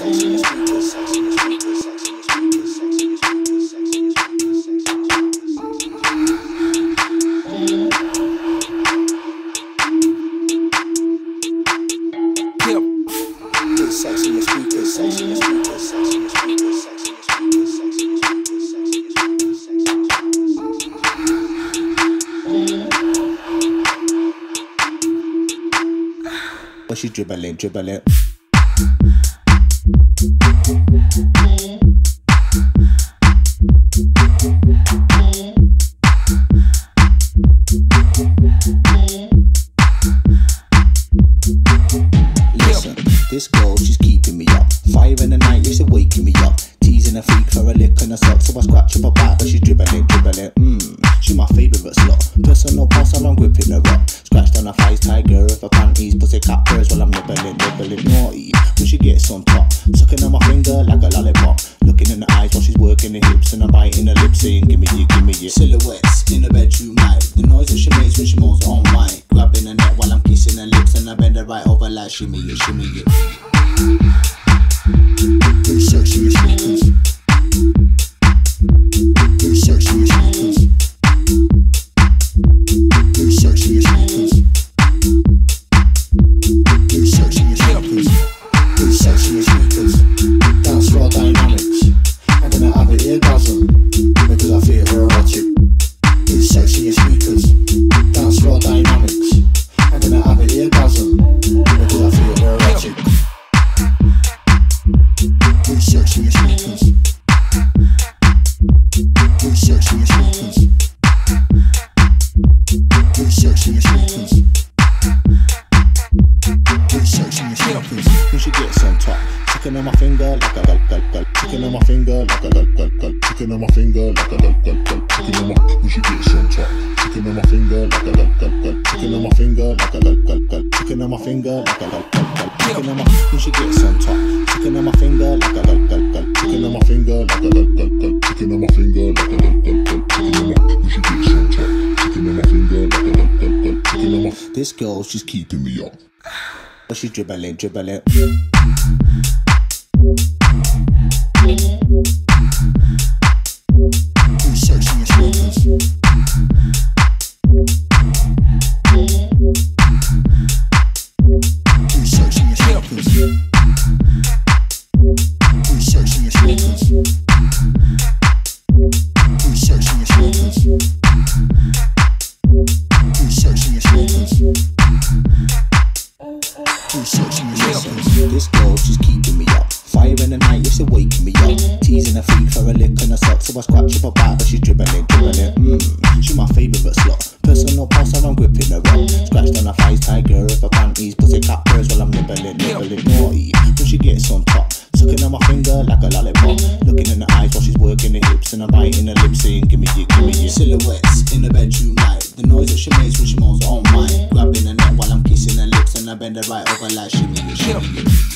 When she dribbling, dribbling. Listen, this girl, she's keeping me up. Fire in the night, it's waking me up. Teasing a freak for a lick and a suck, so I scratch up her back, but she's dribbling, thighs, tiger of her panties, pussy cat purrs while I'm nibbling, nibbling naughty. When she gets on top, sucking on my finger like a lollipop. Looking in the eyes while she's working the hips and I'm biting her lips, saying, Give me your, give me your silhouettes in the bedroom light. The noise that she makes when she moves on white. Grabbing her neck while I'm kissing her lips and I bend her right over like shimmy it, shimmy it. Very sexy as Floor dynamics. I'm gonna have an because I feel erotic. Very sexy as sneakers. Dynamics. I'm gonna have an because I feel erotic. Very sexy sneakers. Sucking on my finger like a gal gal gal. Sucking on my finger like a gal gal gal. Sucking on my finger like a gal gal gal. Sucking on my when she gets on top, sucking on my finger like a gal gal gal. Sucking on my finger like a gal gal gal. Sucking on my finger like a gal gal gal. Sucking on my when she gets on top, sucking on my finger like a gal gal gal. Sucking on my finger like a gal gal gal. Sucking on my finger like a gal gal gal. Sucking on my when she gets on top, sucking on my finger like a gal gal gal. Sucking on my this girl, she's keeping me up. But she's dribbling, dribbling. This girl, she's keeping me. Fire in the night, it's waking me up. Mm-hmm. Teasing her feet for a lick and a suck, so I scratch up her back, but she's dribbling, dribbling. Mmm, mm-hmm. she my favourite slut. Personal pass, I'm gripping her up. Mm-hmm. Scratched on her thighs, tiger of her panties, pussy cat purrs while I'm nibbling, nibbling naughty. When she gets on top, sucking on my finger like a lollipop. Looking in the eyes while she's working the hips and I'm biting her lips, saying, Give me your, give me your silhouettes in the bedroom light. The noise that she makes when she moans oh on mine. Grabbing her neck while I'm kissing her lips and I bend her right over like shimmy shimmy